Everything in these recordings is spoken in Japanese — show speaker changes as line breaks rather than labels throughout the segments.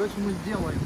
То есть
мы сделаем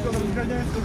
Разгоняется.